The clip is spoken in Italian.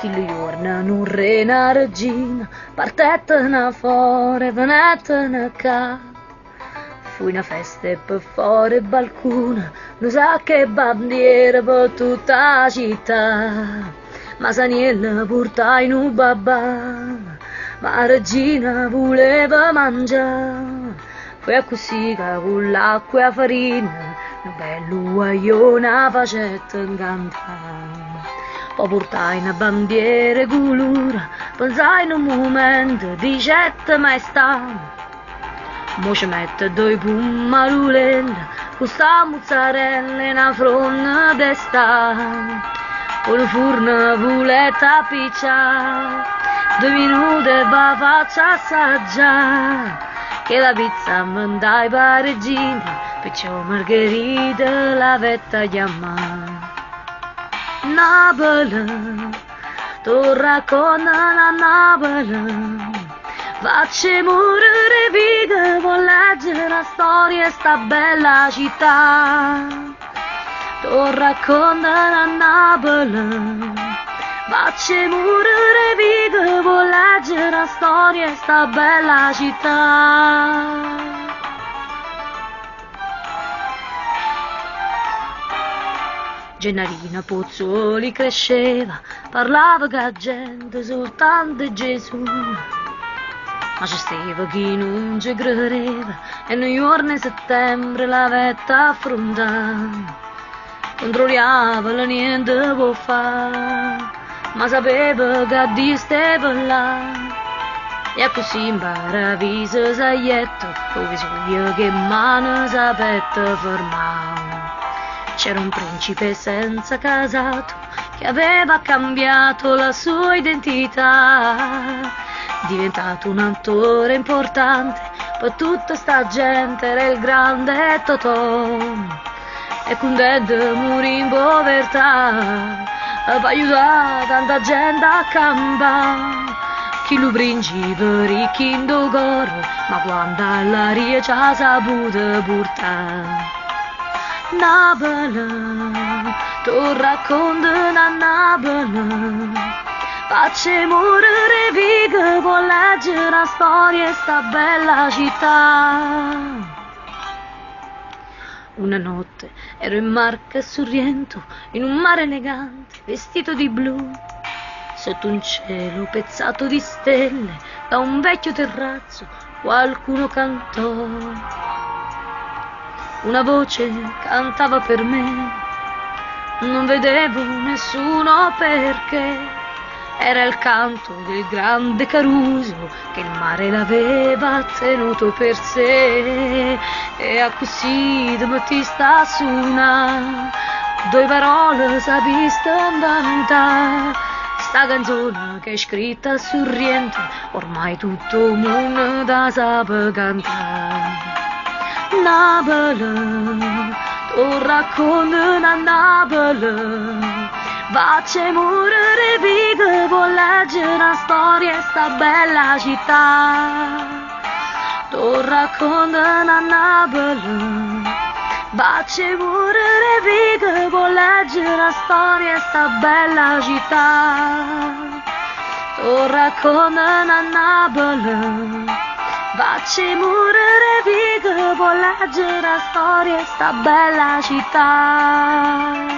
Chi lo giorna non re una regina, partettene fuori, venettene qua. Fu una festa per fuori balcone, non sa che bandiera per tutta la città. Ma Saniella portai un babà, ma la regina voleva mangiare. Fu così che con l'acqua e la farina, un bello guaglione facetta incantare. Poi portai una bandiera colura, pensai in un momento, dicette maestà. Mo ci mette due pumarulelle, con sta mozzarella in una fronna d'esta. Con il forno voletta piccia, due minuti e va faccia assaggiare. Che la pizza mandai pareggina, perciò margherita la vetta chiamare. Napoli, tu racconta la Napoli. Facci morire vita, vuol leggere la storia sta bella città. Tu racconta la Napoli. Facci morire vita, vuol leggere la storia sta bella città. Gennarina Pozzoli cresceva, parlava che gente soltanto di Gesù. Ma c'è stava chi non ci credeva e nei giorni di settembre la vetta affrontava. Controllava la niente può fare, ma sapeva che Dio stava là. E così imparaviso saietto, con bisogno che mano sapette fermare. C'era un principe senza casato che aveva cambiato la sua identità, diventato un attore importante per tutta sta gente, era il grande Totò. E contento morì in povertà, per aiutare tanta gente a campare. Chi lo principe ricchi in dogoro, ma quando all'aria ci ha saputo portare. Napoli, tu racconta una Napoli. Facci morire viga, può leggere la storia sta bella città. Una notte ero in Marca Sorrento, in un mare elegante, vestito di blu, sotto un cielo pezzato di stelle, da un vecchio terrazzo qualcuno cantò. Una voce cantava per me, non vedevo nessuno perché. Era il canto del grande Caruso che il mare l'aveva tenuto per sé. E a così Battista suona due parole sapiste andata. Sta canzone che è scritta a Sorrento ormai tutto il mondo da sape cantare Napoli, tu racconta una Napoli, Facci morire viva, vuol leggere la storia sta bella città. Tu racconta una Napoli, Facci morire viva, vuol leggere la storia sta bella città. Tu racconta una Napoli, Facci morire viva, vuol leggere la storia sta bella città.